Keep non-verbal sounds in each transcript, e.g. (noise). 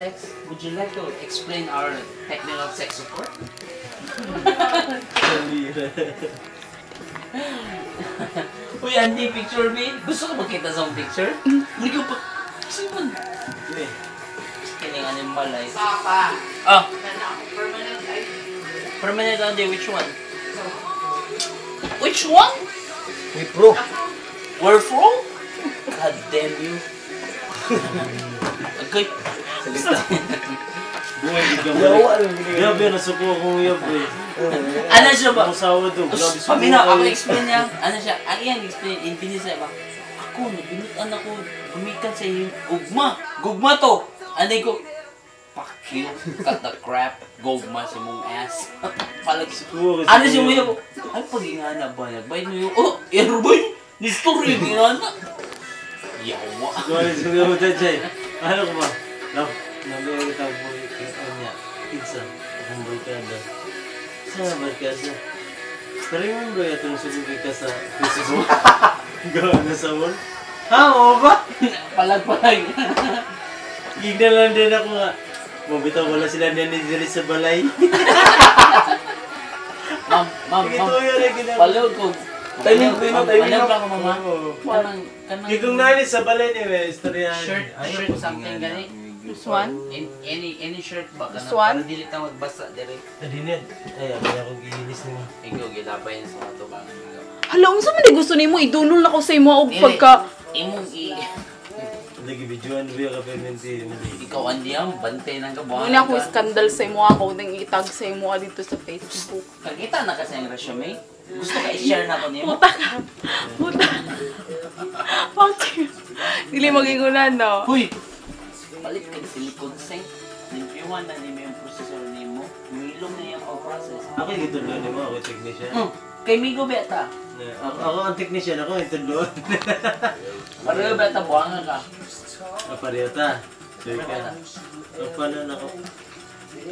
Sex, would you like to explain our technical sex support? (laughs) Uy, Andy, picture me. Gusto ko makita sa picture? Hindi ko pa... Sino man? Kining animal ay. Papa. Ah, Permanent ay. permanent Andy, which one? Which one? May pro. Where from? God damn you. (laughs) Okay. Salita. Buhay di ka Yawa, ano yung Yabi, nasuko akong yabi. (laughs) Ano siya ba? Ang sawa to. Tapos, Grabe sa pamina, ako explain niya, ano siya, ang iyang explain, in Pinisa ba? Ako, nabinutan ako, gumikan sa iyo, gugma, gugma to. Anday ko, fuck you, cut the crap, gugma sa mong ass. (laughs) Palag, Siguro, ano siya mo yun? Ay, pag-ingana ba? Nagbayad mo yung, oh, airboy, ni story yung ingana. Yawa. Sorry, Jay. Ano ko ba? Love, kita po yung niya. Pizza. Akong barkada. Sa barkada. Remember itong sumugay ka sa Facebook? Gawa na sa wall? Ha, oo ba? Palag-palag. Gigna lang din ako nga. Mabitaw wala sila nani diri sa balay. Ma'am, ma'am, ma'am. Palog ko. Timing ko yun, timing ko. ba ko, mama? Kanang, kanang, Kikong nani sa balay ni may istorya. shirt, shirt, something gani. This one? In, any any shirt ba This kana one? para dili ta magbasa dire. Adinid. Ay, abi ako giinis nimo. Ikaw gilabay sa ato ba. Hala, unsa man di gusto nimo idunol na ko sa imo og pagka Imong i Lagi videoan biya ka permenti. ikaw andiyam bantay nang kabuhan. Muna ako skandal sa imo ako nang itag sa imo dito sa Facebook. Kagita na kasi ang resume. Gusto ka i-share na ko nimo. Puta ka. Puta. Fuck you. Dili magingunan no. Huy. Palit ka silicone sink. Limpyuhan na nimo yung processor nimo. Milong na yung process. Ako yung gituloy nimo, ako yung technician. Hmm. Kay Migo beta. Ako, ako ang technician, ako yung tuloy. (laughs) Pareho beta buhanga ka. Apareho ta. Sure ka. Ang paano na ako?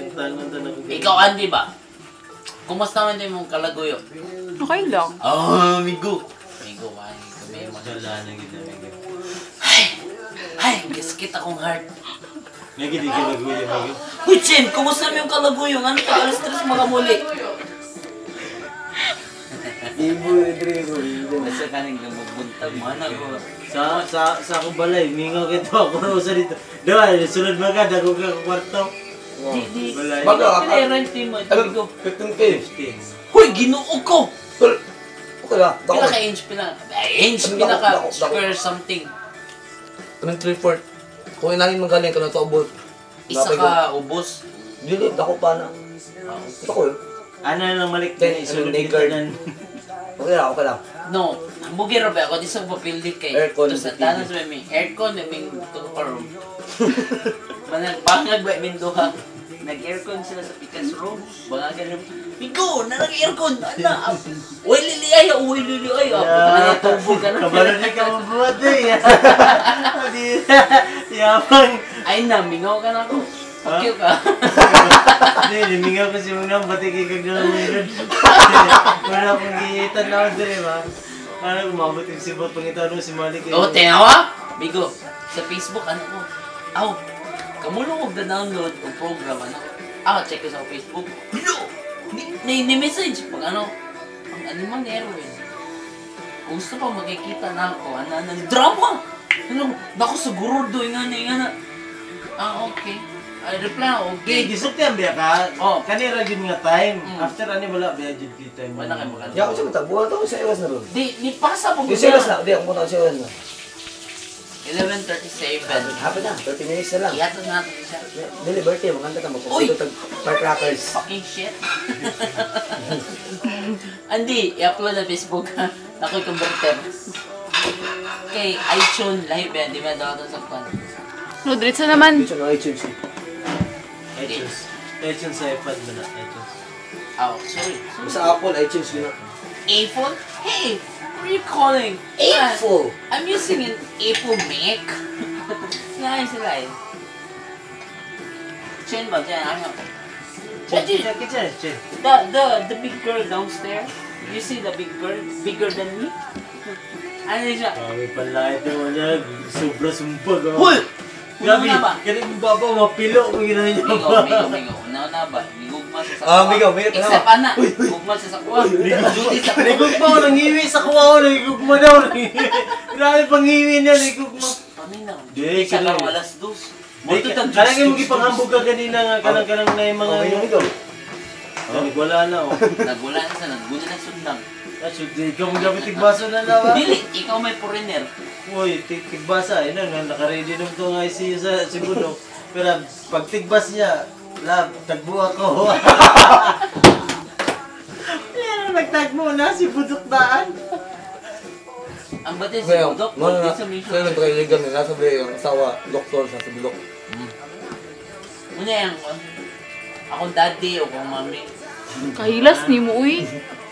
Ang tanong ta na ako. Ikaw Andy ba? Kumusta man din mong kalaguyo? Okay lang. Ah, Migo. Migo, ay, kami mo. Wala na gito. Ay, ay, gaskit akong heart. May gidi ka laguya, Mago. Uy, Chen, kumusta mo yung kalaguyo? Ano pag alas stress makamuli? Ibo yung Rodrigo. Basta ka nang mabuntag, mana ko. Sa sa sa akong balay, mingaw kito ako na usa dito. Dawa, sunod magad ako ka kwarto. Di, di. Balay. Baga, Kaya rent mo, ito, Migo. 15K. 15. Huy, ginuog ko! Pila ka inch, pila inch, pila ka square something. Anong 3-4? Kung inahin magaling ka na ito abot. Isa ka ubos. Dili, dako pa na. Ah, Dako yun. Ano nang malik dito neighbor. nan. Okay lang, okay lang. No, bugi ra ba ako di sa papildik kay. Aircon, Ito sa TV. tanas may may aircon may may to room. Manag bangag ba min duha. Nag-aircon sila sa Picas room. Bangagan rin. Migo, na nag-aircon. Ana. Uy, lili ay, uy, lili ay. Ah, puta na tubo ka na. Kabalo ni ka mabuhat eh. (laughs) Di Yabang. Ay na, mingaw ka na ako. Fuck you ka. (laughs) Di, limingaw ko si Muna, pati kay kagdala mo yun. Wala akong giitan na ako diri ba? Ano, umabot yung sibot, pangitan mo si Malik. eh. Oo, tinawa? Migo, sa Facebook, ano ko? Aw, kamulong og na-download o program, ano? Ah, check ko sa Facebook. No! Ni, ni, ni message. Pag ano, ang animal ni Erwin. Kung gusto pa makikita na ako, ano, ano, drama! Ano, naku, siguro do, nga na, nga na. Ah, okay. I reply, Okay, okay. gisukyan biya ka. Oh. Kanira yun nga time. Mm. After ani wala biya jud kita time. Wala kayo maganda. Ya, ako siya matag. Buwan to, sa iwas na ron. Di, di pasa po Di, sa iwas na. Di, ako muna sa iwas na. 11.37. Hapon na, 30 minutes na lang. Iyatos natin siya. Dili, birthday, maganda ka. Uy! Magpaputo tag firecrackers. Fucking shit. (laughs) Andy, i-upload na Facebook ha. Ako'y converter. Okay, iTunes live yan. Di ba daw sa pan? No, diretso naman. Dito na iTunes. eh. iTunes. iTunes sa iPad mo na, iTunes. Oh, sorry. Sa Apple, iTunes yun na. iPhone? Hey, what are you calling? Apple! I'm using an Apple Mac. (laughs) nice, right? Chen ba dyan? Ano? Check, What you- check, check, check. The, the, the big girl downstairs. You see the big girl? Bigger than me? Ano siya? Kami palait naman niya. Sobra sumpag. oh. Hoy! Grabe, Una ba? kaya yung baba, mapilo kung ginawa niya Migo, pa. migo, migo. Una na ba? Migugma sa sakwa. Ah, migo, migo, tama. Except ana, gugma sa sakwa. Duty sa Nagugma ako, nangiwi sa kuha ako, nagugma daw. Grabe pangiwi niya, nagugma. Kanina. Di, kanina. kang alas dos. Kaya yung ipanghambog ka kanina nga, kanang kanang na yung mga... Okay. Oh, Wala na, oh. Nagula na sa nagula na sundang. Ah, shoot, ikaw mo gamit tigbaso na na ba? Dili, ikaw may foreigner. Uy, tig tigbasa, eh, na, naka-ready na ito nga ICU sa segundo. Pero pag tigbas niya, lab, tagbo ako. (laughs) Pero nagtagbo na si Budok-daan. Ang bate si Budok, mo na, sa mission. kaya nagkaibigan nila, sabi yung asawa, doktor sa Bilok. Una yung, uh, akong daddy o kung mami. Kahilas ni mo, uy.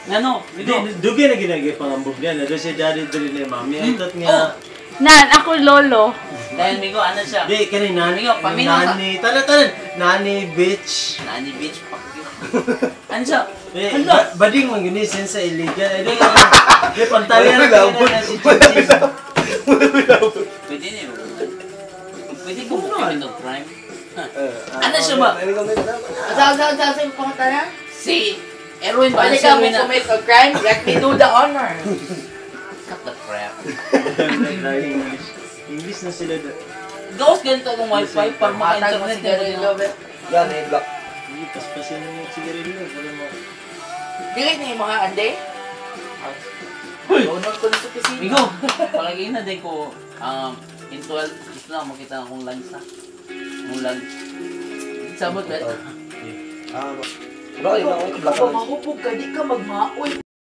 Ano, Migo? dugi na ginagay pangambog niya. Nado si daddy dali na yung mami. Ay, tot nga. Nan, ako lolo. Dahil Migo, ano siya? Di, kani nani. Amigo, paminaw Nani, tanan, tanan. Nani, bitch. Nani bitch. (laughs) Ano siya? Eh, ba- bading mang yun sen sa illegal. Eh, di, di, pantalya na kayo na si Chinchin. Pwede niyo. Pwede ko mo crime. Ano siya ba? Saan, saan, saan, saan pumunta na? Si Erwin ba? Balik Si ka mo Erwin na. commit of crime, let me do the honor. Cut the crap. English. (laughs) English na sila. da- Gawas ganito akong wifi para maka-internet. sigarilyo, be. Yan, eh, black. Hindi, paspasin mo yung sigarilyo. Wala mo. Dili na yung mga ande. Unod ko na sa pisina. Migo, palagi na din ko, um, in 12, gusto na makita akong lunch na. Akong lunch. Sabot, bet. Ah, Bro, yung mga black. Kapag mahupog ka, di ka magmaoy.